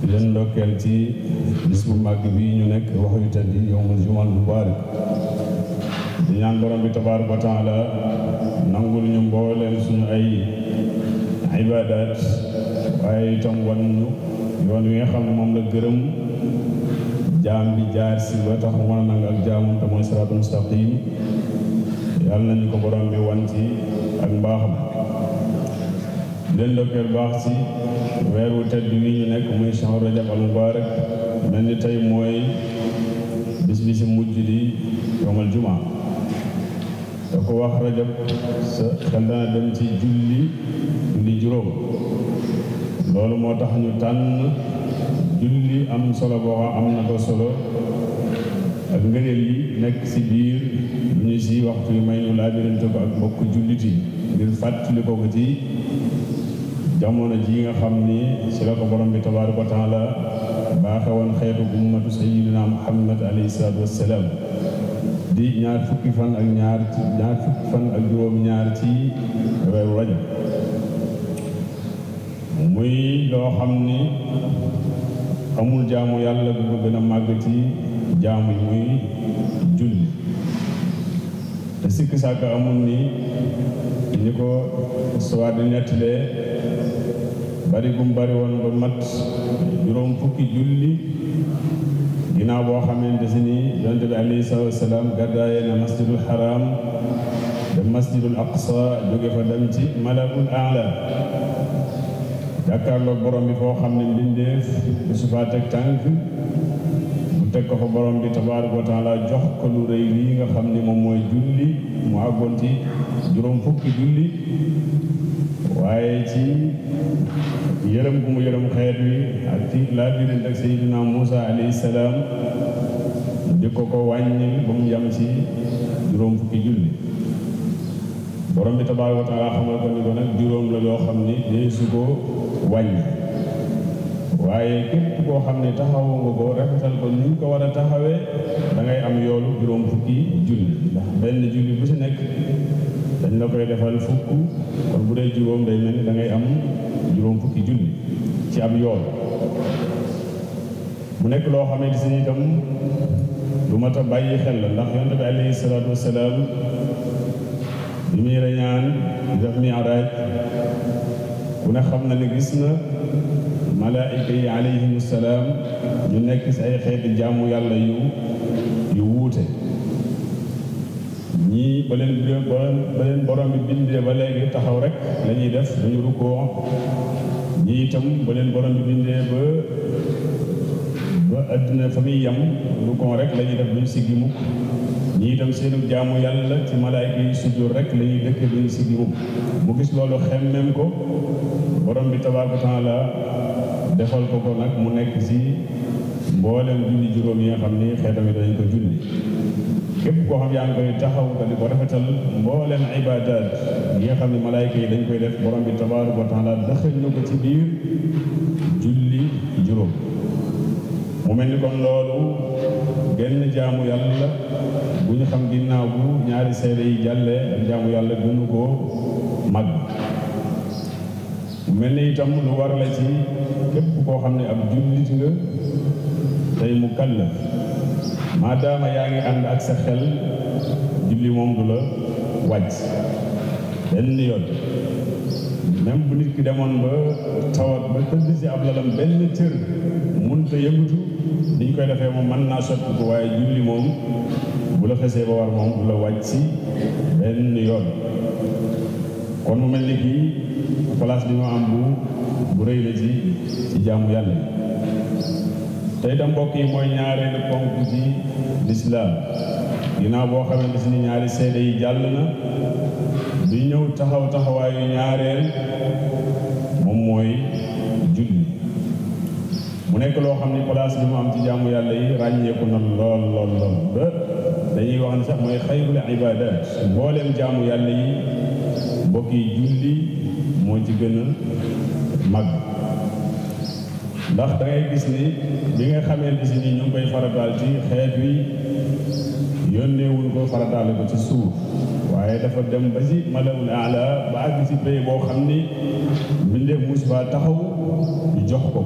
di leen ndokkeel ci bis bu màgg bi ñu nekk wax yu tedd yi yowmul jumal mubaarak di ñaan borom bi tabaaraka wa taala nangul ñu mbooleem suñu ay ibaadaat waaye itam wan ñu yoon wi nga xam ne moom la gërëm jaam bi jaar si ba tax mu mën a nangal jaamum te mooy siraatul mustaqim yàlla nañu ko borom bi wan ci ak mbaaxam leen ndokkeel baax si weer wu tedd wi ñu nekk muy shahru rajab al mubarak mel ni tey mooy bis bi si mujj di yowmal juma da ko wax rajab sa xel dana dem ci julli julli juróom loolu moo tax ñu tànn julli am solo boo am na ko solo ak ngëneel yi nekk si biir ñu si waxtu yi may ñu laabirante ko ak mbokk jullit yi ngir fàttali ko ko ci jamono ji nga xam ni ci la ko borom bi tabaaraka wa taala baaxe woon xeetu ummatu sayyidina muhammad alayhi salaatu wassalaam di ñaar fukki fan ak ñaar ci ñaar fukki fan ak juróom ñaar ci weeru rajab muy loo xam ni amul jaamu yàlla bu ko gën a màgg ci jaamu yi muy julli te sikk sàkk amul ni ñu ko suwaa di nettalee bari gum bari woon ba mat juróom fukki julli ginnaaw boo xamante si ni yonent bi alayhi salaatu wasalaam gàddaaye na masjidul haram da masjidul aqsa jóge fa dem ci malakul aala jàkkaarloog borom bi foo xam ne mbindeef su faa teg tànk mu teg ko fa borom bi tabaaraka wa taala jox ko lu rëy lii nga xam ni moom mooy julli mu àggoon ci juróom fukki julli waaye ci yërëm gu mu yërëm xeet wi ak ci laa birante ak Seydina Muusa alayhi salaam di ko ko wàññil ba mu yam ci juróom fukki julli borom bi tabaaraka wa taala xamal ko ni ko nag juróom la yoo xam ni dee su ko wàññi waaye képp koo xam ne taxawu nga ko rafetal ko ni ñu ko war a taxawee da ngay am yoolu juróom fukki julli ndax benn julli bu si nekk dañ la koy defal fukk kon bu dee juróom day mel ni da ngay am juróom fukki julli ci ab yool mu nekk loo xamante si itam lu mat a bàyyi xel la ndax yonent bi alayhi salaatu wasalaam li muy reñaan def mi'raaj ku ne xam na ne gis na malaayika yi alayhim salaam ñu nekk si ay xeeti jaamu yàlla yu yu wuute ñii ba leen ba leen borom bi bindee ba léegi taxaw rek la ñuy def bu ñu rukkoo ñii itam ba leen borom bi bindee ba ba adduna fa muy yem rukkoo rek la ñuy def duñ siggi mukk ñii itam seenu jaamu yàlla ci malaayka yi sujjóot rek la ñuy dëkk duñ siggi mukk mu gis loolu xemmem ko borom bi tabaaraka taala defal ko ko nag mu nekk si mboolem julli juróom yi nga xam ni xeetam yi dañ ko julli képp koo xam yaa ngi koy taxaw nga di ko rafetal mboolem ibaadaat yi nga xam ne malaayka yi dañ koy def borom bi tabaaraka wa taala daxañ na ko ci biir julli juróom mu mel ni kon loolu genn jaamu yàlla bu ñu xam ginnaaw bu ñaari seede yi jàllee ak jaamu yàlla gënu ko mag mel ni itam lu war la ci képp koo xam ne ab jullit nga tey mu kallaf maadaama yaa ngi ànd ak sa xel julli moom du la wàcc benn yoon même bu nit ki demoon ba tawat ba tëdd ci ab lalam benn cër mënut a yëngatu ni ñu koy defee moom mën naa sotti ko waaye julli moom bu la xesee ba war moom du la wàcc si benn yoon kon mu mel ni kii place bi ñu am bu bu rëy la ci ci jaamu yàlla tey da mbokk yi mooy ñaareelu ponk ci lislaam ginnaaw boo xamante si ni ñaari seede yi jàll na bi ñëw taxaw taxawaayu ñaareel moom mooy julli mu nekk loo xam ne place bi mu am ci jaamu yàlla yi ràññeeku na lool lool lool ba dañuy wax ne sax mooy xayrul ibadat mbooleem jaamu yàlla yi mbokk yi julli moo ci gën a mag ndax da ngay gis ni bi nga xamee gis ni ñu ngi koy farataal ci xeet wi yónneewuñ ko farataale ko ci suuf waaye dafa dem ba ci malawul ala ba àgg ci pay boo xam ni bindee muus ba taxaw ñu jox ko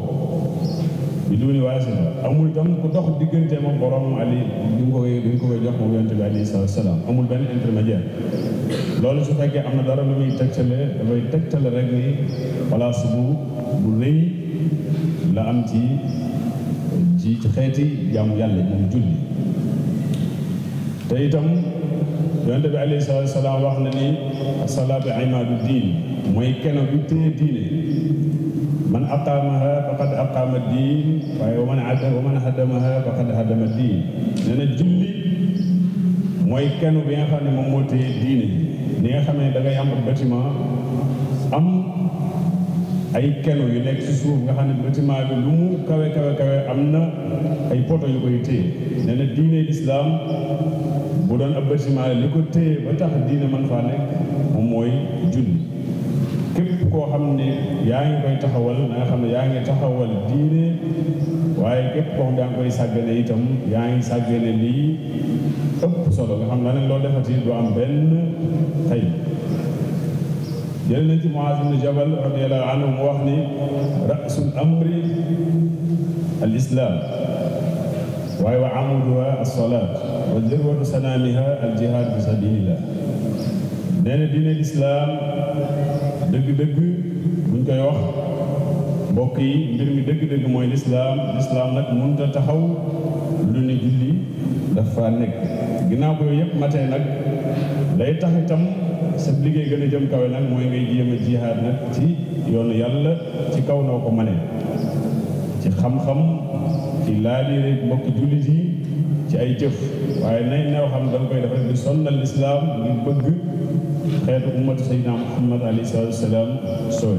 bi duuni waasin amul tam ku dox diggante moom borom ali bi ñu ko koy bi ñu ko koy jox moom yonent bi alayhi salaatu salaam amul benn intermédiaire loolu su fekkee am na dara lu muy tegtale dafay tegtale rek ni place bu bu rëy la am ci ci xeeti jaamu yàlla moom julli te itam yonent bi alayhi salaatu salaam wax na ni asalaatu imaadu diin mooy kenn bu téye diine man aqaamaha faqad aqaama diin waaye wa man ada wa man hadamaha faqad hadama diin nee na julli mooy kenn bi nga xam ne moom moo téye diine ni nga xam ne da ngay am bâtiment am ay keno yu nekk ci suuf nga xam ne bâtiment bi lu mu kawe kawe kawe am na ay poto yu koy téye nee na diine lislaam bu doon ab bâtiment li ko téye ba tax diine man faa nekk moom mooy julli képp koo xam ne yaa ngi koy taxawal na nga xam ne yaa ngi taxawal diine waaye képp koo xam ne yaa ngi koy sàggane itam yaa ngi sàggane lii ëpp solo nga xam ne nag loo defati du am benn tey jël nañ ci Muaz ibn Jabal radiyallahu anhu mu wax ni rasul amri al islam waaye wa amuduha alsolaat wa jërwatu sanaamiha aljihaad fi sabilillah nee na diine lislaam dëgg-dëgg buñ koy wax mbokk yi mbir mi dëgg-dëgg mooy lislaam lislaam nag mënut a taxaw lu ni julli dafa nekk ginnaaw ko yooyu yëpp matee nag day tax itam sa liggéey gën a jëm kawe nag mooy ngay jéem a jihaad nag ci yoonu yàlla ci kaw noo ko manee ci xam-xam ci laabiire mbokk jullit yi ci ay jëf waaye nay neew xam da nga koy def rek di sonnal lislaam ngir bëgg xeetu ummatu sayyidina Muhammad alayhi salaatu wa salaam sooy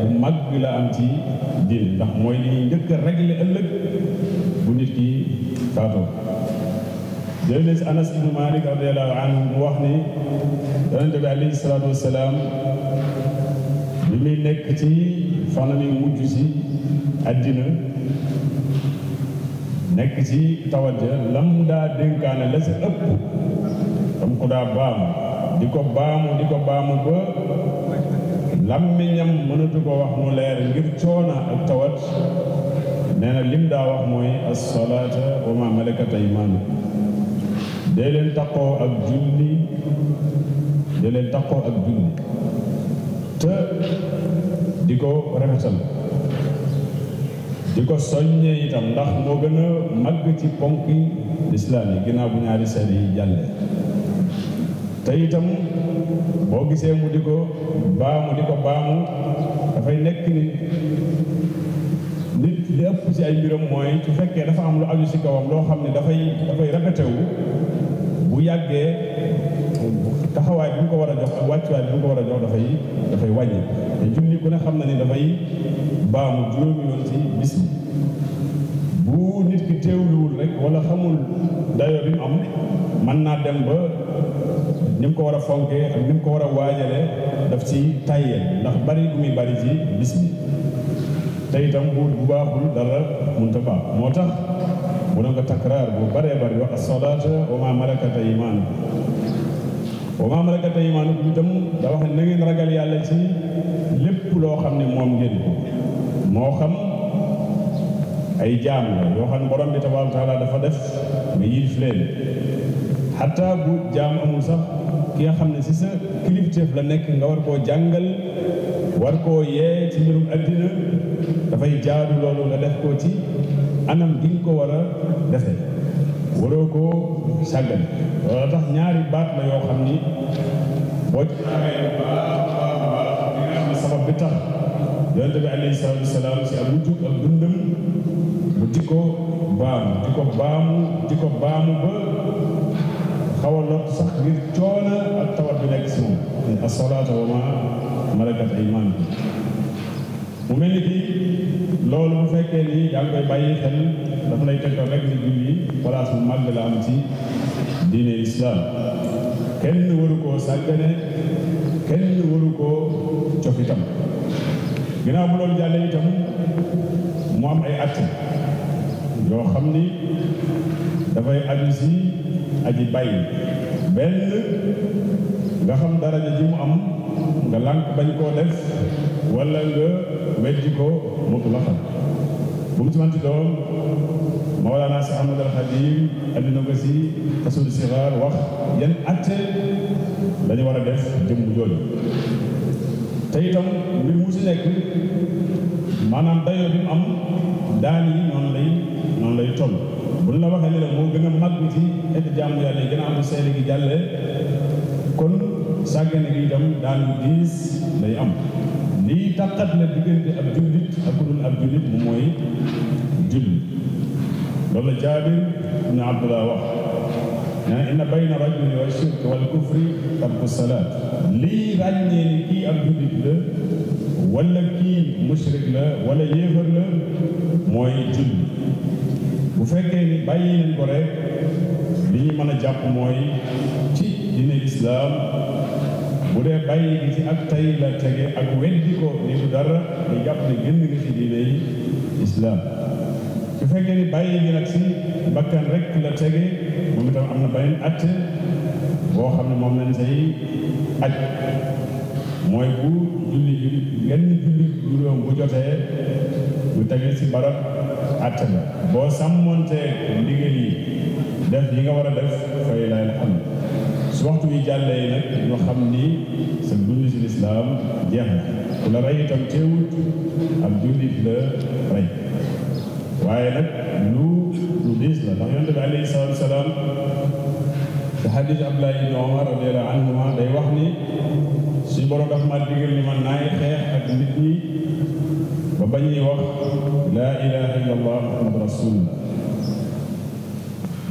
bu mag bi la am ci diine ndax mooy li njëkk a réglé ëllëg bu nit ki faatoo jël na si anas ibnu malik radiallahu anhu mu wax ni yonente bi alayhi salaatu wasalaam bi muy nekk ci fanam yu mujj si àddina nekk ci tawat ja lam daa dénkaane la sa ëpp dam ko daa baamu di ko baamu di ko baamu ba làmmiñam mënatu ko wax mu leer ngir coona ak tawat nee na lim daa wax mooy assalaata wa ma malakat aymaanukum dee leen taqoo ak julli dee leen taqoo ak julli te di ko rafetal di ko soññee itam ndax moo gën a màgg ci ponk yi lislaam yi ginnaaw bu ñaari seede yi jàllee te itam boo gisee mu di ko baamu di ko baamu dafay nekk ni nit li ëpp ci ay mbiram mooy su fekkee dafa am lu aju ci kawam loo xam ne dafay dafay répété wu bu yàggee taxawaay bi mu ko war a jox ak wàccuwaay bi mu ko war a jox dafay dafay wàññi te julli ku ne xam na ni dafay baamu juróomi yoon ci bis bi bu nit ki teewluwul rek wala xamul dayoo bi mu am mën naa dem ba ni mu ko war a fonkee ak ni mu ko war a waajalee daf ci tàyyeel ndax bari bu muy bari ci bis bi te itam bu bu baaxul dara mënta baax moo tax mu doon ko takraar bu baree bari wax asalaata wa ma malakat aymaanu wa maa malakat aymaanukum itam da wax ne na ngeen ragal yàlla ci lépp loo xam ne moom ngeen ko moo xam ay jaam la yoo xam ne borom bi tabaaraka taala dafa def nga yilif leen xataa bu jaam amul sax ki nga xam ne si sa kilifteef la nekk nga war koo jàngal war koo yee ci mbirum addina dafay jaadu loolu nga def ko ci anam gi nga ko war a defe waroo ko sàggan loolu tax ñaari baat la yoo xam ni boo ci amee sabab bi tax yonente bi alayhi salaatu wasalaam si ak wujjug ak dundam mu di ko baamu di ko baamu di ko baamu ba xaw a lot sax ngir coono ak tawat bi nekk si moom asalaatu wa ma malakat aymaan bi mu mel ni bi loolu bu fekkee ni yaa ngi koy bàyyi xel dafa lay tegtal rek ni julli place bu mag la am ci diine islam kenn waru koo sàggane kenn waru koo cof itam ginnaaw bu loolu jàllee itam mu am ay at yoo xam ni dafay aju si aji bàyyi benn nga xam daraja ji mu am nga lànk bañ koo def wala nga weddi ko mutlaqan bu mu ci manti doon Mawlana si Ahmad al Xadim andi na ko si fasul sixaar wax yan atte lañu war a def jëmm jooju te itam mbir mu si nekk maanaam dayoo bi mu am daan yi noonu lay noonu lay toll bu ñu la waxee ne la moo gën a mag ci xeeti jaamu yàlla yi gën a am seede gi jàllee kon sàggane gi itam daan diis day am lii tàqat la diggante ab jullit ak ku dul ab jullit mu mooy julli loolu la jaabir ibn abdullah wax nee na inna bayna rajuli wa shirk wal kufri tarku salaat lii ràññee ni kii ab jullit la wala kii mushrik la wala yéefar la mooy julli bu fekkee ni bàyyi nañ ko rek li ñu mën a jàpp mooy ci diine islaam bu dee bàyyi gi ci ak tay la tege ak weddi ko ni du dara ñu jàpp ne génn nga ci diine yi islaam su fekkee ni bàyyi gi nag si bakkan rek la tege moom itam am na beneen atte boo xam ne moom lañ say aj mooy bu julli bi genn julli juróom bu jotee bu tege ci barab àtte la boo sàmmontee ndigal yi def yi nga war a def fay laay xam su waxtu bi jàllee yi nag ñu xam ni sa dund ci lislaam jeex na ku la rey itam teewut ab jullit la rey waaye nag lu lu diis la ndax yonent bi alayhi salaatu wa salaam te xadiis Abdullah ibn Umar radiyallahu anhuma day wax ni suñu borom daf ma digal ni man naay xeex ak nit ñi ba ba ñuy wax laa ilaha illa allah muhammad rasulullah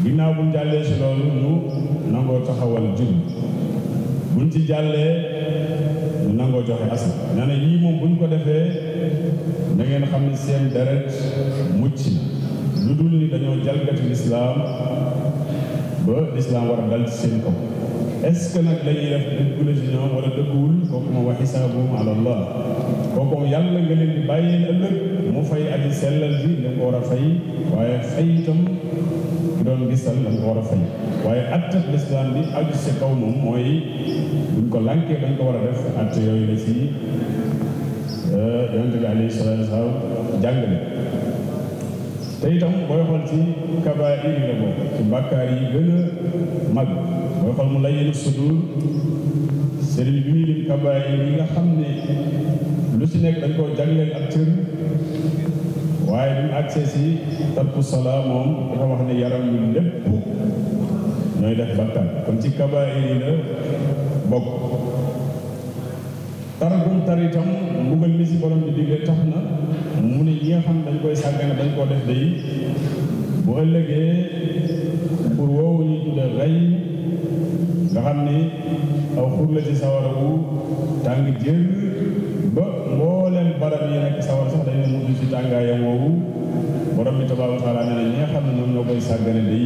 ginnaaw buñ jàllee si loolu ñu nangoo taxawal jub buñ ci jàllee ñu nangoo joxe asal nee na yii moom buñ ko defee na ngeen xam ne seen deret mucc na lu dul ni dañoo jalgati lislaam ba lislaam war a dal ci seen kaw est-ce que nag lañuy def dëggu la ci ñoom wala dëgguwul kooku moom wa xisaabuhum ala allah kooku yàlla nga leen di bàyyi ëllëg mu fay aji sellal bi li ko war a fay waaye fay itam ki doon gisal la ko war a fay waaye attat lislaam bi aju si kaw moom mooy buñ ko lànkee dañ ko war a def att yooyu la ci euh, yonent bi alayhi salaatu wa salaam jàngale te itam booy xool ci kabair yi la bokk ci bàkkaar yi gën a mag booy xool mu lay yëngu sudur sëriñ bi muy lim kabair yi nga xam ne lu ci nekk dañ koo jagleel ak cër waaye bi mu agsee si tarku sola moom dafa wax ne yaram yu lépp ñooy def bakkan kon ci kabair yi la bokk tar gum tar itam mbugal mi si borom bi digle tax na mu ne ñi nga xam dañ koy sàggane dañ koo def day bu ëllëgee pour woowu ñu tudde rey nga xam ni aw xur la ci sawara wu tàng jër ba mbooleem barab yi nekk sawar sax dañ ne mujj ci tàngaayam woowu borom bi tabaaraka wa taala nee na ñi nga xam ne ñoom ñoo koy sàggane day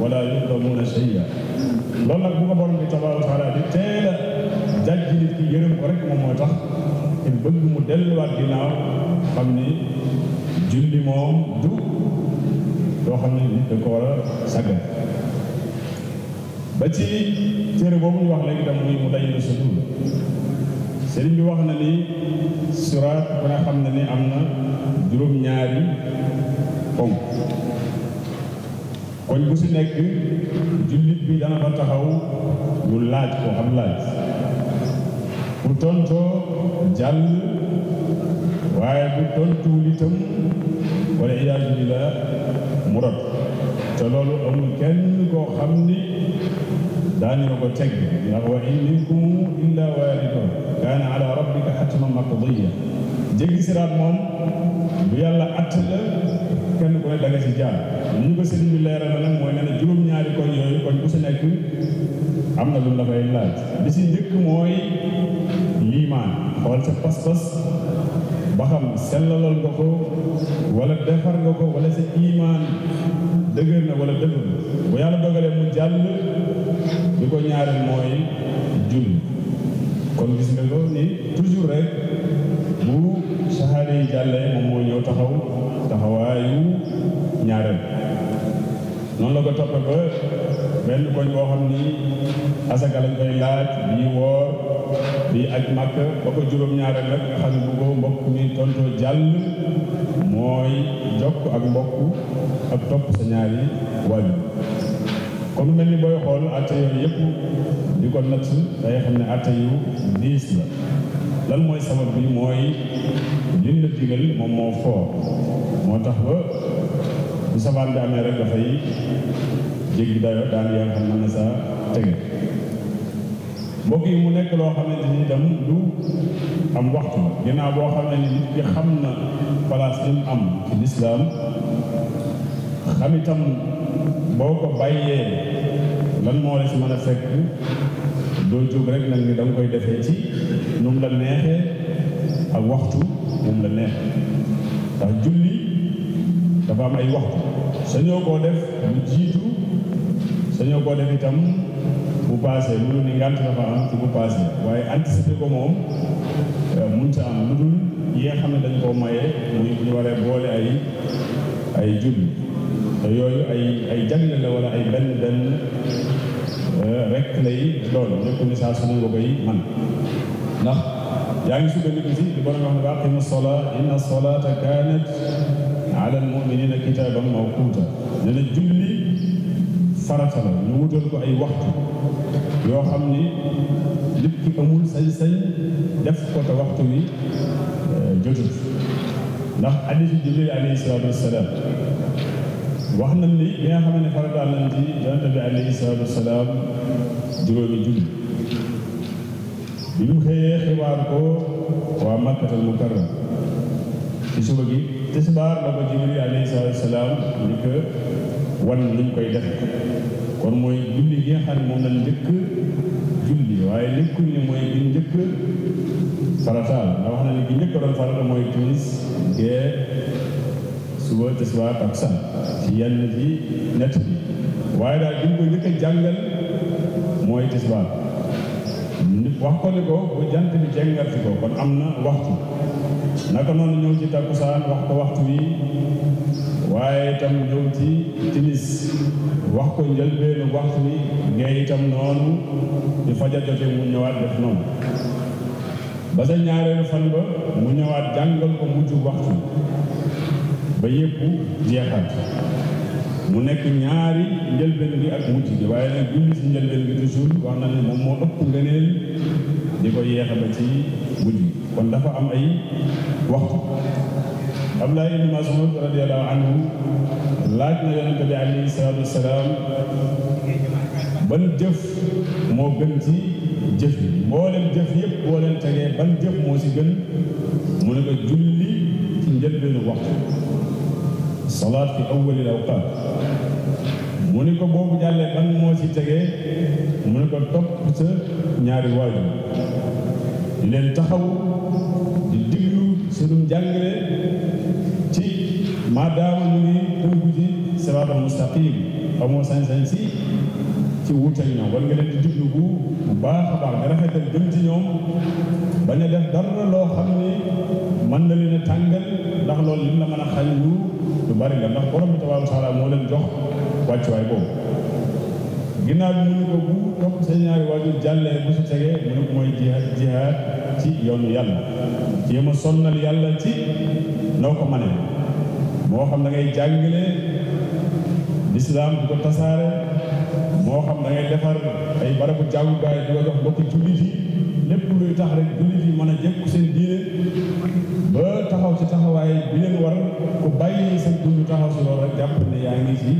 wala yudlamuuna shay'a loolu nag bu ko borom bi tabaaraka wa taala di teel a jàjj nit ki yërëm ko rek moom mooy tax te bëgg mu delluwaat ginnaaw xam ni julli moom du loo xam ne nit da ko war a sàggan ba ci téere boobu ñu wax léegi tam muy mu day na sa dund sëriñ bi wax na ni suraat ba nga xam ne ni am na juróom-ñaari ponk koñ bu si nekk jullit bi dana fa taxaw ñu laaj ko xam laaj bu tontoo jàll waaye bu tontuwul itam wala iyaazu billah mu rot te loolu amul kenn koo xam ni daañu la ko teg ndax wa in minkum illa waariduha kaana ala rabbika hatman maqdiya jéggi siraat moom bu yàlla att la kenn ku ne da nga si jaar ñu ko sëriñ bi leeral nag mooy nee na juróom-ñaari koñ yooyu koñ bu si nekk am na lu la fay laaj bi si njëkk mooy liimaan xool sa pas-pas ba xam sellalal nga ko wala defar nga ko wala sa imaan dëgër na wala dëgër bu yàlla dogalee mu jàll di ko ñaareel mooy julli kon gis nga ko ni toujours rek bu saxaada yi jàllee moom moo ñëw taxaw taxawaayu ñaareel noonu la ko toppe ba benn koñ boo xam ni asaka lañ koy laaj bii woor bii aj màkk ba ko juróom-ñaareel rek nga xam ne bu ko mbokk mi tontoo jàll mooy jokk ak mbokk ak topp sa ñaari wàll kon mel ni booy xool atte yooyu yëpp di ko natt day xam ne atte yu diis la lan mooy sabab bi mooy liñ la digal moom moo foor moo tax ba bu sabaan bi amee rek dafay jéggi dayo daan yaa xam ne na sa tege mbokk yi mu nekk loo xamante ni itam lu am waxtu ginnaaw boo xam ne nit ki xam na place bi mu am ci lislaam xam itam boo ko bàyyee lan moo la si mën a fekk doo jóg rek nag ni da nga koy defee ci nu mu la neexee ak waxtu nu mu la neexee ndax julli dafa am ay waxtu sañoo koo def lu jiitu sañoo koo def itam bu paasee lu dul ni ngànt dafa am ci bu paasee waaye anticiper ko moom mun sa am lu dul yi nga xam ne dañ koo maye muy bu ñu waree boole ay ay julli te yooyu ay ay jagle la wala ay benn benn rek lay doon ñëpp ni saa su ne nga koy man ndax yaa ngi sukkandiku ci li borom wax ne wa aqimu sola inna solata kanat ala almuminina kitaban mawquta ne na julli farata la ñu wutal ko ay waxtu yoo xam ni nit ki amul sañ-sañ def ko te waxtu wi euh, jotul ndax hadiisu Jibril alayhi salaatu wassalaam wax nañ ni bi nga xam ne farataal nañ ci yonent bi alayhi salaatu wassalaam juróomi julli bi ñu xëyee xibaar ko waa Makkatal Mukarram ci suba gi tisbaar la ko Jibril alayhi salaatu wasalaam ni ko wan luñ koy def kon mooy julli gi nga xam ne moom la njëkk julli waaye nekkul ni mooy bi njëkk farataal ndax wax na ni bi njëkk doon farata mooy timis gee suba tisbaar ak san ci yenn ci nett bi waaye daal bi ñu ko njëkk a jàngal mooy tisbaar wax ko ni ko bu jant bi jàngal fi ko kon am na waxtu naka noonu ñëw ci takkusaan wax ko waxtu wi waaye itam ñëw ci timis wax ko njëlbeenu waxtu wi ngay itam noonu di fajar jote mu ñëwaat def noonu ba sa ñaareelu fan ba mu ñëwaat jàngal ko mujj waxtu ba yépp jeexal mu nekk ñaari njëlbeen bi ak mujj gi waaye nag julli ci njëlbeen bi toujours wax na ne moom moo ëpp ngëneel di ko yeexe ba ci mujj kon dafa am ay waxtu Abdullah ibn Mas'ud radiyallahu anhu laaj na yonente bi alayhi salaatu wasalaam ban jëf moo gën ci jëf yi mboolem jëf yëpp boo leen tegee ban jëf moo si gën mu ne ko julli ci njëlbeenu waxtu salaat fi awwalil awqaat mu ne ko boobu jàllee ban moo si tegee mu ne ko topp sa ñaari waajur di leen taxaw di diglu seenum jàngale ci maadaama ñu ngi tënku ci siraatal mustaqim amoo sañ-sañ si ci wuuteeg ñoom war nga leen di jublu bu bu baax a baax nga rafetal jëm ci ñoom bañ a def dara loo xam ni mën na leen a tàngal ndax loolu lim la mën a xañ lu lu bari la ndax borom bi tabaaraka taala moo leen jox wàccuwaay boobu ginnaaw bi mu ne ko bu topp sa ñaari waajur jàllee bu si tegee mu ne ko mooy jihaad jihaad ci yoonu yàlla jéem a sonnal yàlla ci noo ko mane moo xam da ngay jàngale lislaam di ko tasaare moo xam da ngay defar ay barabu jàngukaay di ko jox mbokki jullit yi lépp luy tax rek jullit yi mën a jëkku seen diine ba taxaw ci taxawaay bi leen war ku bàyyi sa dund taxaw si loolu rek jàpp ne yaa ngi ci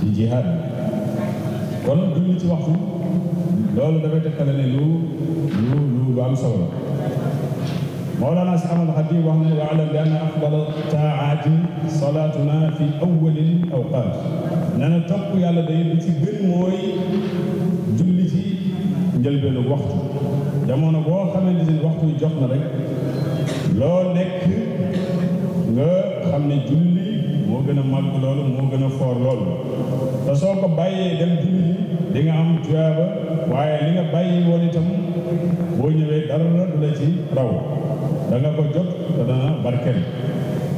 ci jihaad kon julli ci waxtu loolu dafay tekkale ne lu lu lu am solo Mawlana Cheikh Ahmad Khadim wax ne waalam bi anna afdala taaati salaatuna fi awwalil awqaat nee na topp yàlla day bi ci gën mooy julli ci njëlbeenu waxtu jamono boo xamante ni waxtu yi jot na rek loo nekk nga xam ne julli moo gën a màgg loolu moo gën a foor loolu te soo ko bàyyee dem julli di nga am tuyaaba waaye li nga bàyyi woon itam boo ñëwee dara la du la ci raw da nga ko jot te dana barkeel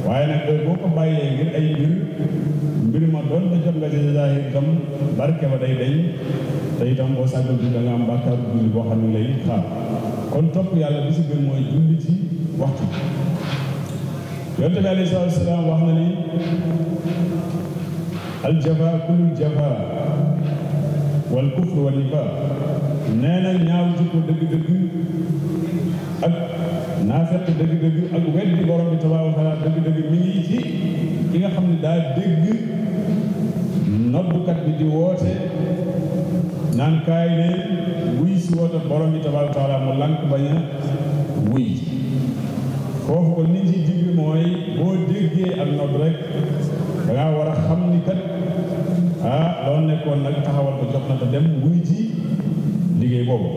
waaye nag heure boo ko bàyyee ngir ay mbir mbir ma doon na jot nga ci zahir itam barke ba day day te itam boo sàggal bi da nga am bàkkaar julli boo xam ne lay xaar kon topp yàlla bi si gën mooy julli ci waxtu yonent bi alayhi salaatu wasalaam wax na ni aljafa kulul jafa wal kufr wa nifaaq nee na ñaaw jikko dëgg-dëgg ak naafeq dëgg-dëgg ak weddi borom bi tabaaraka wa taala dëgg-dëgg mi ngi ci ki nga xam ne daa dégg noddukat bi di woote naan kaay leen wuy si woote borom bi tabaaraka wa taala mu lànk bañ a wuy foofu ko nit yi jubbi mooy boo déggee ak nodd rek da ngaa war a xam ni kat ah loolu nekkoon nag taxawal ko jox na te dem wuy ji liggéey boobu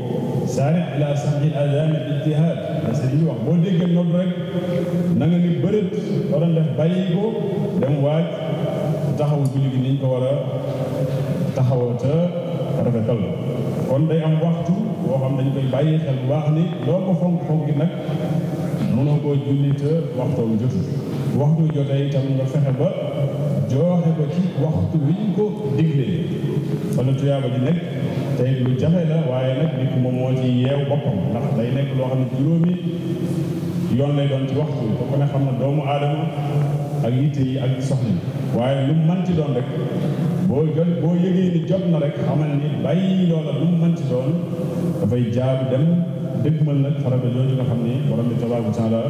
saari ila saxi azami ijtihaad la sëriñ bi wax boo déggee nodd rek na nga ni bërët waroon def bàyyi ko dem waaj taxawu julli gi niñ ko war a taxawoo te rafetal kon day am waxtu boo xam dañ koy bàyyi xel bu baax ni loo ko fonk fonk gi nag mënoo koo julli te waxtoom jotul waxtu jotee itam nga fexe ba jooxe ko ci waxtu wiñ ko diglee fa la tuyaaba di nekk tey lu jafe la waaye nag nit moom moo ci yeew boppam ndax day nekk loo xam ne juróomi yoon lay doon ci waxtu ko ku ne xam na doomu aadama ak yitte yi ak soxla yi waaye lu mën ci doon rek boo jot boo yëgee ni jot na rek xamal ni bàyyi loola lu mu mën ci doon dafay jaar dem dëgmal nag farata jooju nga xam ni borom bi tabaaraka wa taala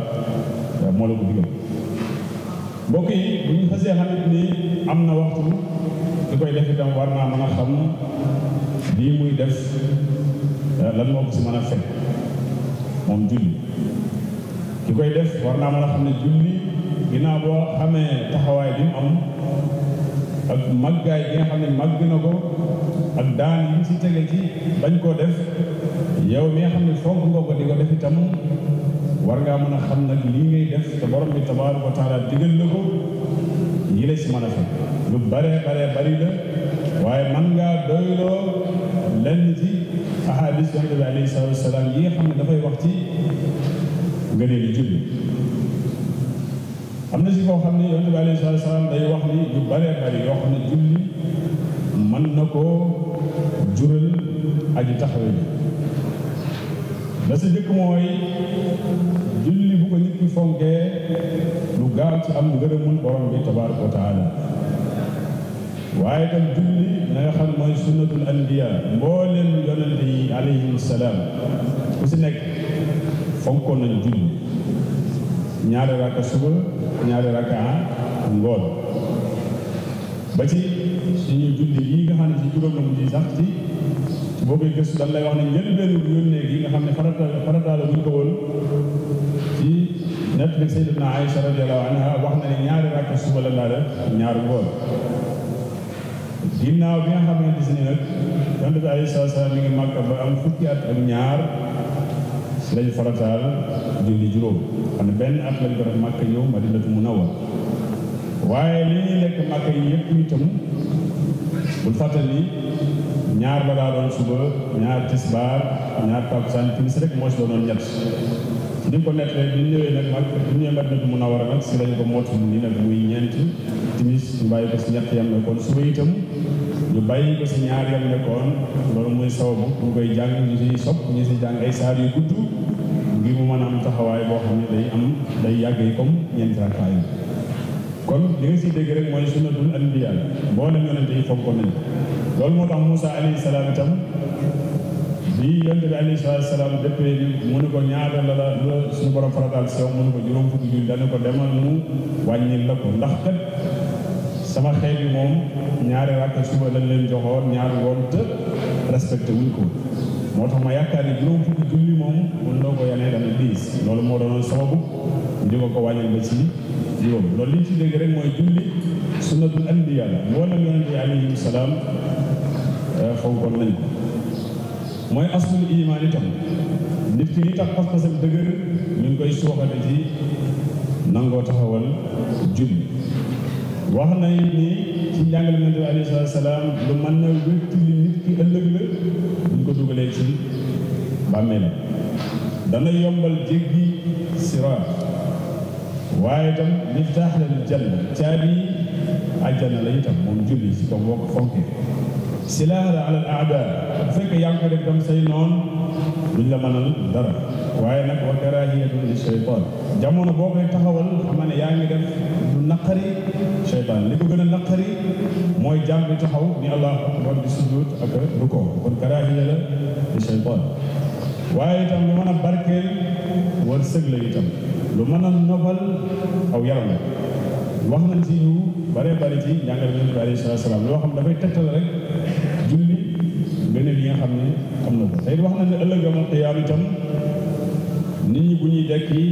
moo la ko digal mbokk yi bu ñu xasee xamit ni am na waxtu ki koy def itam war naa mën a xam lii muy def euh, lan moo ko si mën a fekk moom julli ki koy def war naa mën a xam ne julli ginnaaw boo xamee taxawaay bi mu am ak màggaay bi nga xam ne màgg na ko ak daan yi si tege ci bañ koo def yow mi nga xam ne fonk nga ko di ko def itam war ngaa mën a xam nag lii ngay def te borom bi tabaaraka wa taala digal la ko yi la si mën a fekk lu bare bare bari la waaye man ngaa doyloo lenn ci ahadis yonent bi alayhi salaatu wa salaam yi nga xam ne dafay wax ci nga ne di julli am na si koo xam ne yonent bi alayhi salaatu salaam day wax ni yu baree bari yoo xam ne julli mën na koo jural aji taxawe bi la si jëkk mooy julli bu ko nit ki fonkee lu gaaw ci am ngërëmul borom bi tabaaraka wa taala waaye tam julli na nga xam mooy sunnatul anbiya mbooleem yonente yi alayhim salaam ku si nekk fonkoon nañ julli ñaari rakka suba ñaari rakka ngoon ba ci suñu julli yi nga xam ne ci juróomam ji sax ci boo koy gëstu dan lay wax ne njëlbeenu yónnee gi nga xam ne farata farata la buñ ko woon ci nett bi sayyidatuna Aïcha radiyallahu anha wax na ne ñaari rakka suba la laa def ñaar ngoon ginnaaw bi nga xam ne gis ni nag yonent bi alayhi salaatu salaam mi ngi màkka ba am fukki at ak ñaar si lañu farataal julli juróom xam ne benn at lañ ko def màkka ñëw Madinatu Munawwara waaye li ñuy lekk màkka yi yëpp itam bul fàttali ñaar la daa doon suba ñaar tisbaar ñaar takkusaan timis rek moo si doonoon ñett ni ko nekk rek bu ñu ñëwee nag mag bu ñu ñëwee Madinatu Munawwara nag si lañ ko motu ni nag muy ñeenti timis ñu bàyyi ko si ñett yam nekkoon suba itam ñu bàyyi ko si ñaar yam nekkoon loolu muy sababu ñu koy jàng ñu si sopp ñu si jàng ay saar yu gudd ngir mu mën a am taxawaay boo xam ne day am day yàggee comme ñeenti rakkaay kon li nga siy dégg rek mooy sunnatul anbiya mboolem yonente yi fonkoon nañ loolu moo tax Moussa alayhi salaam itam bi yonente bi alayhi salaatu salaam dëppee mu ne ko ñaata la la la suñu borom farataal si yow mu ne ko juróom fukki junni dana ko demal mu wàññil la ko ndax kat sama xeet bi moom ñaari rakk suba lañ leen joxoon ñaari ngoon te respecté wuñ ko moo tax ma yaakaar ne juróom fukki junni moom mun loo ko yanee dana diis loolu moo doonoon sababu ñu nga ko wàññil ba ci juróom loolu li ñu ci dégg rek mooy julli sunnatul anbiya la mboolem yonent yi alayhim salaam fonkoon nañ ko mooy aslul imaan itam nit ki li tax pas-pasam dëgër ñu ngi koy suuxale ci nangoo taxawal julli wax na it ni ci njàngale yonent bi alayhi salaatu salaam lu mën na wéttali nit ki ëllëg la buñ ko dugalee ci bàmmeel dana yombal jéggi siraat waaye itam miftaax la lil janna caabi yi àjjana la itam moom julli si ko boo ko fonkee silaaha la alal aada bu fekkee yaa ngi ko def tam say noon duñ la mënal dara waaye nag wa karaahiyatun li shaytaan jamono boo koy taxawal xam ne yaa ngi def lu naqari seytaan li ko gën a naqari mooy jaam bi taxaw ni allah akbar di sujud ak du ko kon karaahiya la di seytaan waaye itam lu mën a barkeel war sëg la itam lu mën a nobal aw yaram la wax nañ ci ñu bare bari ci njàngale bi bi alayhi salaatu salaam loo xam dafay tegtal rek julli beneen yi nga xam ne am na ko tey wax nañ ne ëllëg amal xiyaam itam nit ñi bu ñuy dekki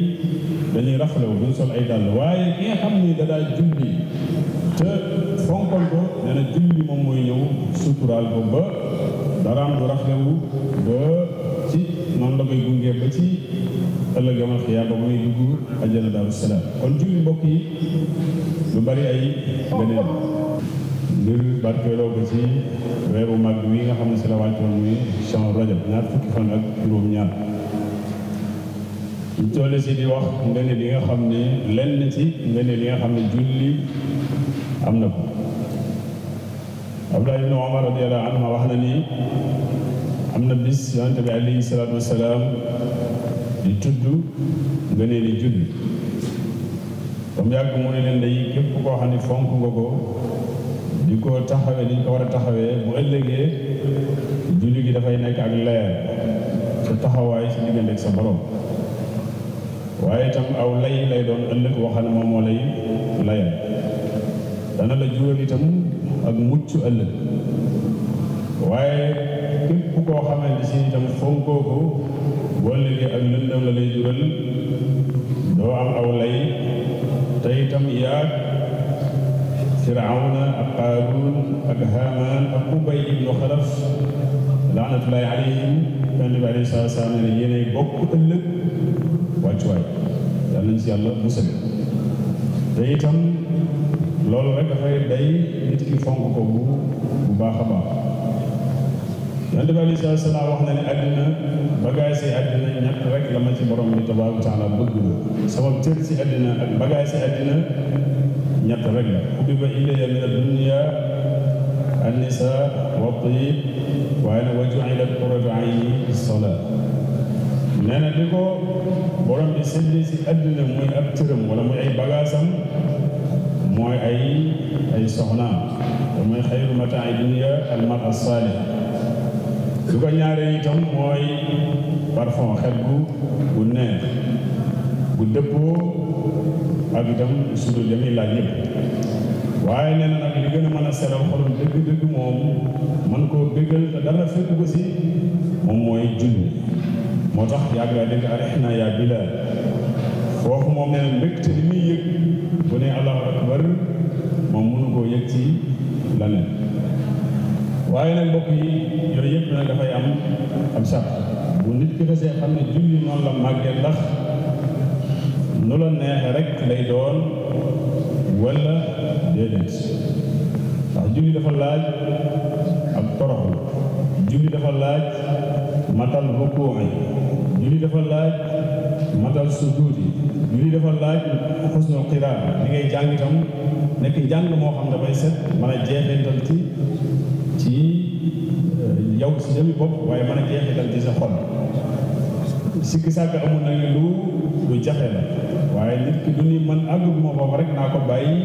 dañuy raflewu duñ sol ay dàll waaye ki nga xam ni da daal julli te fonkoon ko nee na julli moom mooy ñëw suturaal ko ba daraam du raflewu ba ci noonu la koy gunge ba ci ëllëg yomal xiyaam ba muy dugg àjjana daaru salaam kon julli mbokk yi lu bari ay beneen ngir barkeeloo ko ci weeru mag wi nga xam ne si la wàccoon muy chan rajab ñaar fukki fan ak juróom ñaar ñu toll si di wax nga ne li nga xam ne lenn ci nga ne li nga xam ne julli am na ko Abdullah ibn Umar radiyallahu anhu wax na ni am na bis yonente bi alayhi salaatu wasalaam di tudd nga ne li julli ba mu yàgg mu ne leen day képp koo xam ne fonk nga ko di ko taxawee ni ñu ko war a taxawee bu ëllëgee julli gi dafay nekk ak leer sa taxawaay si diggante ak sa borom waaye itam aw lay lay doon ëllëg woo xam ne moom moo lay layal dana la jural itam ak mucc ëllëg waaye képp koo xamante si itam fonkoo ko boo léegi ak lëndëm la lay jural doo am aw lay te itam yaag firawna ak qaaruun ak haamaan ak ubay ibnu xalaf laanatullaahi alayhim yonent bi alayhi salaatu salaam ne yéenay bokk ëllëg wàccuwaay yàlla nañ si yàlla musal te itam loolu rek dafay day nit ki fonk ko bu bu baax a baax yonent bi aleyhi salaatu salaam wax na ne àddina bagage yi àddina ñett rek la ma ci borom bi tabaaraka taala bëgg sama cër si àddina ak bagage yi àddina ñett rek la hubbiba ilayya mina dunya an-nisaa wa tiib waaye nag wa ju'ilat qurratu ayni fi salaat nee na li ko borom bi séddee si àddina muy ab cëram wala muy ay bagaasam mooy ay ay soxnaam mooy xayru mataay dunya al mar as saalih lu ko ñaaree itam mooy parfum xet gu bu neex bu dëppoo ak itam sudul ya muy laaj yëpp waaye nee na nag li gën a mën a seral xolam dëgg-dëgg moom man koo bégal te dara fekk ko si moom mooy julli moo tax yàgg laa dégg arexna yaa bilal foofu moom nee na mbégte li muy yëg bu ne allahu akbar moom mënu koo yëg ci laneen waaye nag mbokk yi yooyu yëpp nag dafay am am sax bu nit ki xasee xam ne julli noonu la màggee ndax nu la neexe rek lay doon wala déedéet ndax julli dafa laaj ak toroxlu julli dafa laaj matal rukkoo julli dafa laaj matal sujud yi ñu ni dafa laaj xusnul qiraa li ngay jàng itam nekk njàng moo xam dafay set mën a jeexintal ci ci euh, yow si jëmi bopp waaye mën a jeexintal ci sa xol sikki sàkk amul na ne lu lu jafe la waaye nit ki du ni man àggub moo boobu rek naa ko bàyyi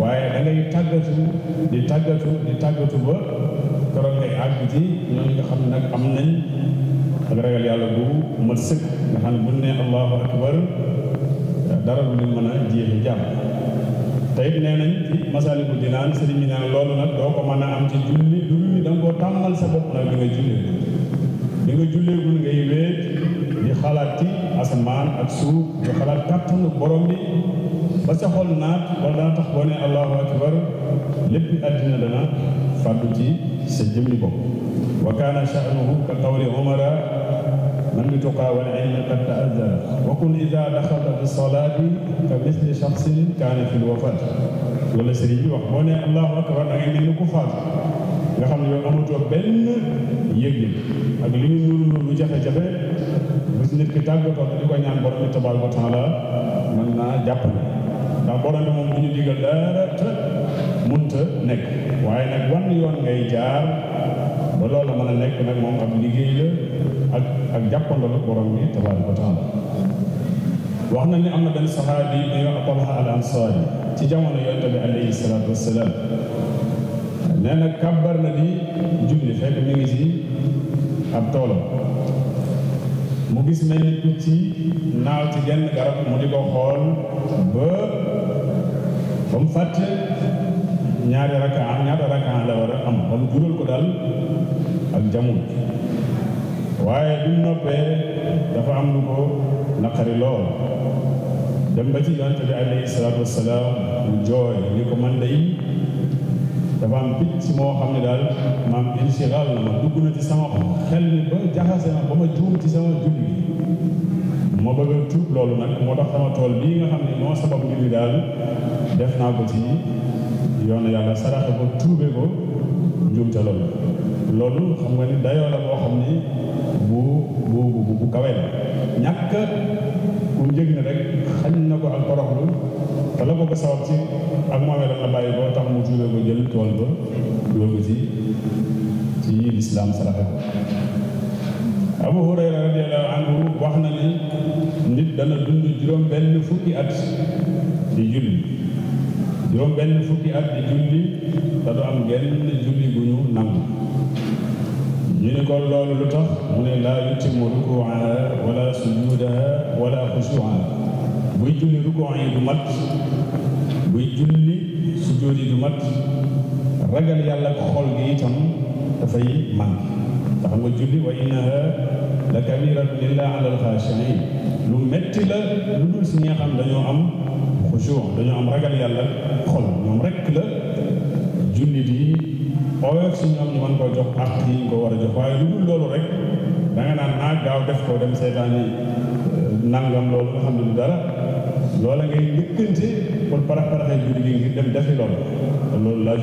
waaye da ngay tàggatu di tàggatu di tàggatu ba keroog ngay àgg ci ñooñu nga xam nag am nañ ak ragal yàlla bu mat sëkk nga xam ne bu ne allahu akbar dara lu leen mën a jéexi jàmm te it nee nañ ci Masaalikul Jinaan sëriñ bi naan loolu nag doo ko mën a am ci julli lu dul da nga koo tàmmal sa bopp nag bi nga jullee bi nga julleegul ngay wéet di xalaat ci asamaan ak suuf di xalaat kàttanu borom bi ba sa xol naat wala dana tax boo ne allahu akbar lépp àddina dana fàddu ci sa jëmmi bopp wa kaana sha'nuhu ka qawli umara man bi tuqaa wal ilmi qad ta'azzara wa kun ida daxalta fi salaati ka misli shaxsin kaana fi lwafaat loolu sëriñ bi wax boo ne allahu akbar da ngay mel ni ku faatu nga xam ne yow amatoo benn yëg-yëg ak li ñu nuru nuru jafe-jafe bis nit ki tàggatoo di ko ñaan borom bi tabaaraka wa taala mën naa jàpp ne ndax borom bi moom du ñu digal dara te munta nekk waaye nag wan yoon ngay jaar ba loolu mën a nekk nag moom ak liggéey la ak ak jàppandal borom bi tabaaraka wa taala wax na ni am na benn saxaabi bi ñuy wax Talha al Ansaari ci jamono yonent bi alayhi salaatu wassalaam nee na kàbbar na di julli fekk mi ngi ci ab toolam mu gis mel ni picc naaw ci genn garab mu di ko xool ba ba mu fàtte ñaari rakaa ñaata rakaa la war a am ba mu jural ko daal ak jamul waaye bi mu noppee dafa am lu ko naqari lool dem ba ci yonent bi alayhi salaatu wasalaam mu jooy ni ko man day dafa am picc moo xam ne daal maam insiral na ma dugg na ci sama xel ni ba jaxase na ba ma juum ci sama julli ma bëgg a tuub loolu nag moo tax sama tool bii nga xam ne moo sabab mbir mi daal def naa ko ci yoonu yàlla saraxe ko tuube ko njuumte loolu loolu xam nga ni dayoo la boo xam ni bu bu bu bu kawe la ñàkk ku njëg ne rek xañ na ko ak toroxlu te la ko ko sabab ci ak moomee la bàyyi boo tax mu tuube ko jël tool ba loolu ci ci lislaam saraxe ko Abu Hurayra radiyallahu anhu wax na ne nit dana dund juróom benn fukki at di julli juróom benn fukki at di julli te du am genn julli bu ñu nangu ñu ne kon loolu lu tax mu ne laa yutimmu rukuuaha wala sujuudaha wala xusuuaha buy julli rukuu yi du mat buy julli sujuud yi du mat ragal yàlla ak xol gi itam dafay man te xam nga julli wa innaha la kabiratun illa ala alxaashiin lu metti la lu dul si ñi nga xam dañoo am xushuur dañoo am ragal yàlla xol ñoom rekk la julli di oyof si ñoom ñu mën koo jox ak yi ñu ko war a jox waaye lu dul loolu rek da nga naan naa gaaw def ko dem seetaan yi nangam loolu nga xam ne du dara loola ngay njëkkante pour parax paraxee julli gi ngir dem defi loolu loolu laaj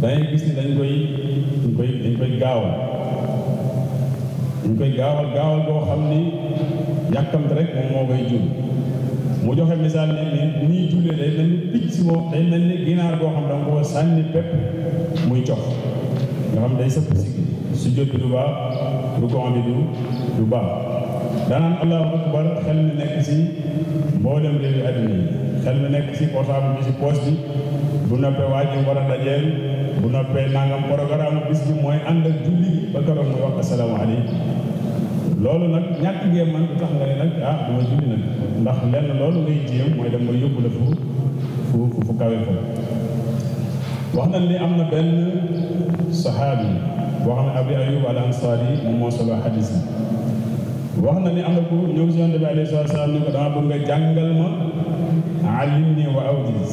dangay gis ni dañ koy dañ koy dañ koy gaawal dañ koy gaawal gaawal boo xam ni yàkkamte rek moom moo koy jur mu joxe misaal ne ni ñuy jullee day mel ni picc moom day mel ni ginaar boo xam da nga koo sànni pepp muy cox nga xam day sëpp si su jot bi du baax du ko bi du du baax danaan allahu akbar xel mi nekk si mboolem réewi àddina yi xel mi nekk si portable bi si poche bi bu noppee waa ji war a dajeel bu noppee nangam programme bis bi mooy ànd ak julli ba keroog mu wax asalaamaaleykum loolu nag ñàkk ngee man du tax nga ne nag ah dama julli nag ndax lenn loolu ngay jéem mooy dem nga yóbbu la fu fu fu kawe ko wax nañ ni am na benn saxaabi boo xam ne abi ayub al ansaari moom moo solo xadis bi wax na ni am na ku ñëw si yonent bi alayhi salaatu salaam ni ko dama bëgg nga jàngal ma alim ni wa awdis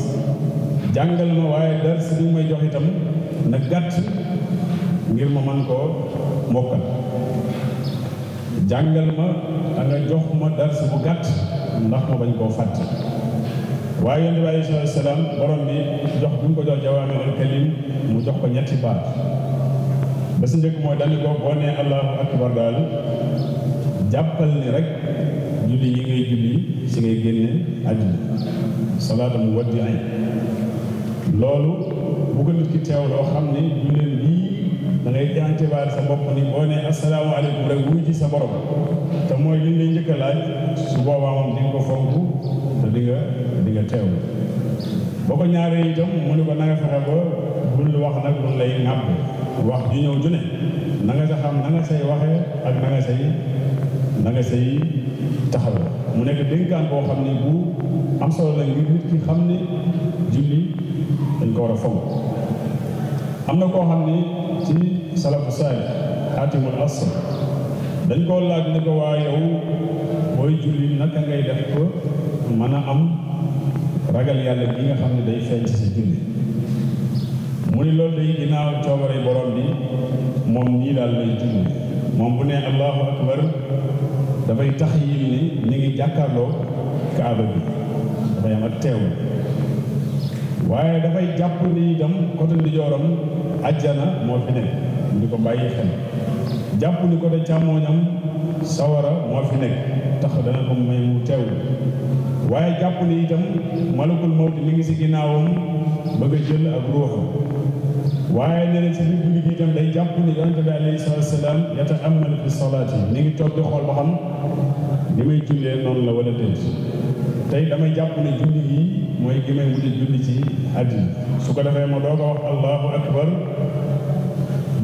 jàngal ma waaye dars bi may jox itam na gàtt ngir ma man koo mokkal jàngal ma da nga jox ma dars bu gàtt ndax ma bañ koo fàtte waaye yonent bi alayhi salaatu salaam borom bi jox bi mu ko jox jawaami'ul kalim mu jox ko ñetti baat ba si njëkk mooy dañu ko boo nee allahu akbar daal jàppal ni rek julli yi ngay julli si ngay génne àddina salaata mu waddi ay loolu bu ko nit ki teew loo xam ne julleen lii da ngay jantebaar sa bopp ni boo ne asalaamaaleykum rek wuy ji sa borom te mooy li lay njëkk a laaj su boobaa moom di nga ko fonk te di nga di nga teew boo ko ñaaree itam mu ne ko na nga fexe ba bul wax nag lu lay ŋàbb wax ju ñëw ju ne na nga sa xam na nga say waxee ak na nga say na nga say taxaw mu nekk dénkaan boo xam ne bu am solo la ngir nit ki xam ne julli dañ ko war a fonk am na koo xam ne ci salafu saalih xaatimul asr dañ koo laaj ne ko waa yow booy julli naka ngay def ko mën a am ragal yàlla bi nga xam ne day feeñ ci sa julli mu ni loolu day ginnaaw coobare borom bi moom nii daal lay julli moom bu ne allahu akbar dafay tax yi ni ñu ngi jàkkaarloo kaaba bi dafay am ak teew waaye dafay jàpp ni itam côté ndijooram ajjana moo fi nekk di ko bàyyi xel jàpp ni ko de càmmooñam sawara moo fi nekk tax dana ko may mu teew waaye jàpp ni itam malakul mawti mi ngi si ginnaawam bëgg a jël ak ruuxam waaye nee na si biir julli gi itam day jàpp ni yonente bi alayhi salaatu wasalaam yata amal fi salaat yi mi ngi toog di xool ba xam li may jullee noonu la wala déet tey damay jàpp ne julli yi mooy gi may mujj julli ci àddina su ko defee mu doog a wax allahu akbar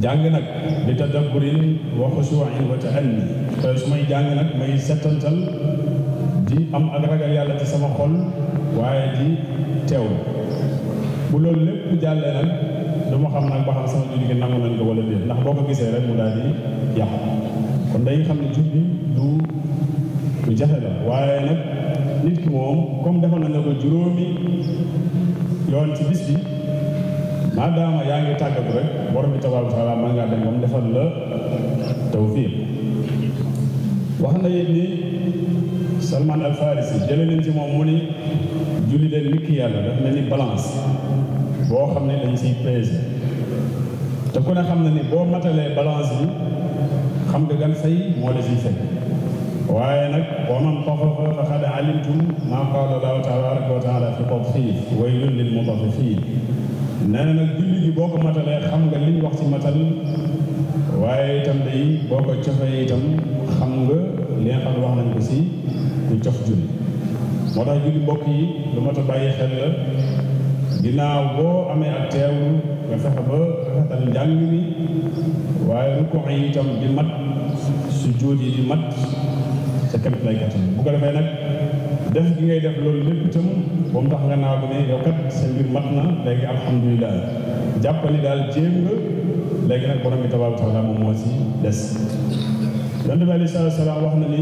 jàng nag li tadabburin wa xushuuin wa taanni te su may jàng nag may settantal di am ak ragal yàlla ci sama xol waaye di teew bu loolu lépp jàllee nag du ma xam nag ba xam sama julli gi nangu nañ ko wala déet ndax boo ko gisee rek mu daal di yàqu kon day xam ne julli du lu jafe la waaye nag nit ki moom comme defal nañ la ko juróomi yoon ci bis bi maadaama yaa ngi tàggatu rek borom bi tabaaraka wa taala mën ngaa dem moom defal la tawfiq wax na yit ni Salman al Farisi jële nañ ci moom mu ni julli de nit ki yàlla daf mel ni balance boo xam ne dañ siy peese te ku ne xam na ni boo matalee balance bi xam nga gan say moo la siy fekk waaye nag wa man tafafa faqad alimtum ma qaala allahu tabaraka wa taala fi tatfif waylun lil mutaffifin nee na nag julli gi boo ko matalee xam nga liñ wax ci matal waaye itam day boo ko cofee itam xam nga li nga xam wax nañ ko si ku cof julli moo tax julli mbokk yi lu mat a bàyyi xel la ginnaaw boo amee ak teewlu nga fexe ba rafetal njàng mi waaye rukkoo yi itam di mat sujjóot yi di mat sa kéem lay kattan bu ko defee nag def gi ngay def loolu lépp itam ba mu tax nga naaw bi ne yow kat sa mbir mat na léegi alhamdulilah jàpp ni daal jéem nga léegi nag borom bi tabaaraka wa taala moom moo si des. yonent bi alayhi salaatu salaam wax na ni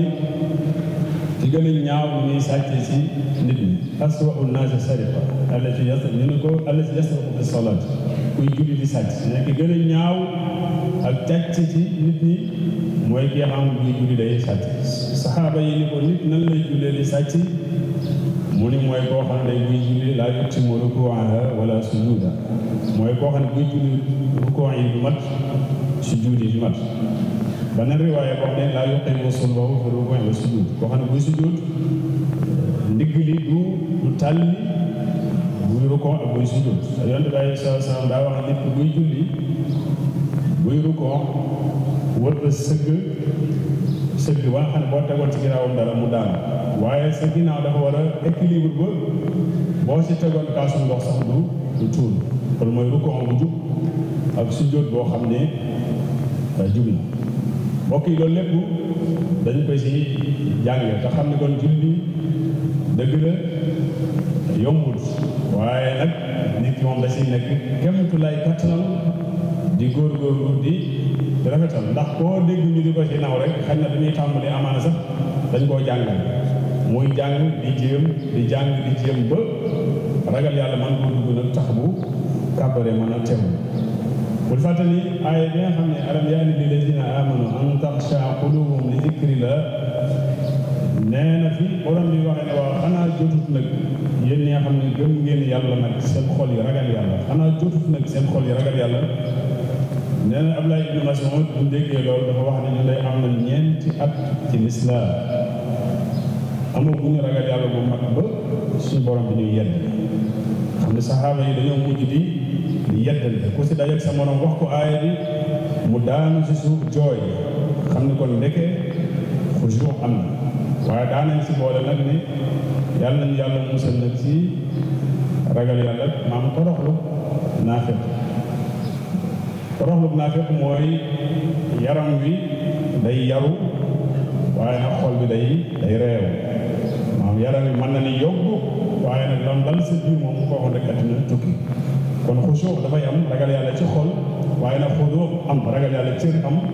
ki gën a ñaaw lu ñuy sàccee si nit ñi aswa'u naasi sariqa allati yas ñu ne ko allati yasriqu fi salaat kuy julli di sàcc nekk gën a ñaaw ak càcc ci nit ñi. mooy kii xam buy julli day sàcc saxaaba yi ni ko nit nan lay jullee di sàcc mu ni mooy koo xam ne buy julli laa yut ci mu rukuwaana wala sujuuda mooy koo xam ne buy julli rukuwaan yi du mat sujuud yi du mat beneen riwaaya boo xam ne laa yuqiimu sulbahu fi rukuwaan wa sujuud koo xam ne buy sujuud ndigg li du du tàlli buy rukuwaan ak buy sujuud yonent bi alayhi salaam daa wax nit buy julli buy rukkoo war na sëgg sëgg waa xam ne boo tegoon ci ginnaawam dara mu daal waaye sa ginnaaw dafa war a équilibre ba boo si tegoon kaasu ndox sax du du tuur kon mooy rukkoo bu jub ak sujjóot boo xam ne jub na mbokk yi loolu lépp dañu koy si jànge te xam ne kon julli dëgg la yombul waaye nag nit ki moom da siy nekk kémtu lay kattanam di góorgóorlu di rafetal ndax koo dégg ñu di ko ci naw rek xañ na dañuy tàmbali amaana sax dañ koo jàngal muy jàng di jéem di jàng di jéem ba ragal yàlla man koo dugg nag tax bu kàbbare mën a teew bul fàtte ni aaya bi nga xam ne alam yaani lilladiina aamanu an taxshaa quluubuhum li dikrillah nee na fi borom bi wax ne waaw xanaa jotut nag yéen ñi nga xam ne gëm ngeen yàlla nag seen xol yi ragal yàlla xanaa jotut nag seen xol yi ragal yàlla nee na Ablaye ibnu Mas'ud bu déggee loolu dafa wax ne ñu lay am na ñeenti at ci lislaam amoo bu ñu ragal yàlla bu mag ba suñu borom bi ñuy yedd xam ne saxaaba yi dañoo mujj di di yeddante ku si dajeeg sa morom wax ko aaya bi mu daanu si suuf jooy xam ne kon ndeke xujur am na waaye daanañ si boole nag ni yàlla nañu yàlla musal nag si ragal yàlla maam toroxlu naafeq toroxlu naafeq mooy yaram wi day yaru waaye nag xol bi day day reew maam yaram wi mën na ni yóbb waaye nag lan dal sa biir moom koo xam rek addina tukki kon xusoo dafay am ragal yàlla ci xol waaye nag xudoo am ragal yàlla cër am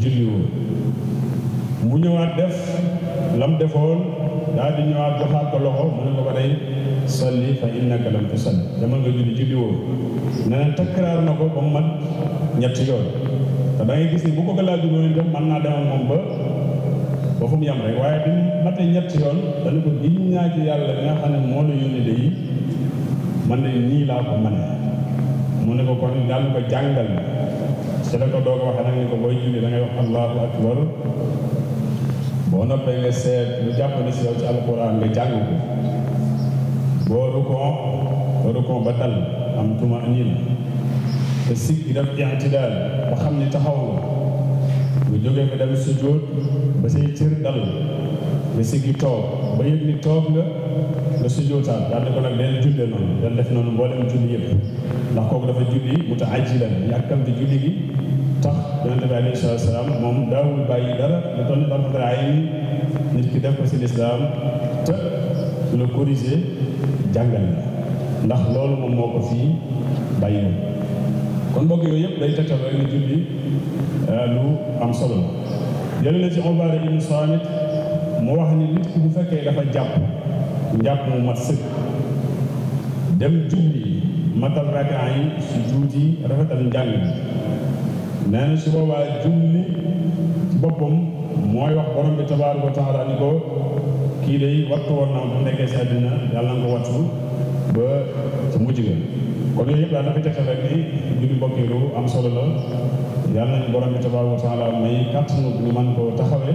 julli woon mu ñëwaat def lam defoon daal di ñëwaat joxaat ko loxo mu ne ko ba tey salli fa innaka lam tusalli dama nga julli julli woon nee na takkaraar na ko ba mu mat ñetti yoon te da ngay gis ni bu ko ko laaj woon itam mën naa dem ak moom ba ba fu mu yem rek waaye bi mu matee ñetti yoon dana ko giñ naa ci yàlla bi nga xam ne moo la yónni de yi man ne nii laa ko mane mu ne ko kon daal ko jàngal ci la ko doog a waxee nag ni ko booy julli da ngay wax allahu akbar boo noppee nga seet lu jàpp ni si yow ci alquran nga jàng ko boo rukon ba rukon ba dal am tuma aniin te sig gi def itidaal ba xam ni taxaw nga nga jógee ko dem sujjóot ba say cër dal nga siggi toog ba yëg ni toog nga nga sujjóotaat daal di ko nag del jullee noonu del def noonu mboolem julli yëpp ndax kooku dafa julli mutaajilan yàkkam di julli gi tax yonente bi alayhi salaatu salaam moom daawul bàyyi dara lu toll ba mu ay nit ki def ko si lislaam te le corrigé jàngal la ndax loolu moom moo ko fii bàyyi woon kon mbokk yooyu yëpp day tegtal rek ni julli lu am solo la jële na ci Ubaada ibn Saamit mu wax ni nit ki bu fekkee dafa jàpp njàpp mu mat sëkk dem julli matal rakaa yi su juuti rafetal njàng nee na su boobaa julli ci boppam mooy wax borom bi tabaaraka wa taala ni ko kii day wattu woon naa bu nekkee sa dina yàlla nga ko wattu ba ca mujj ga kon yooyu yëpp daal dafay tegtal rek ni julli mbokk yi lu am solo la yàlla nañu borom bi tabaaraka wa taala may kàttanu ñu mën koo taxawee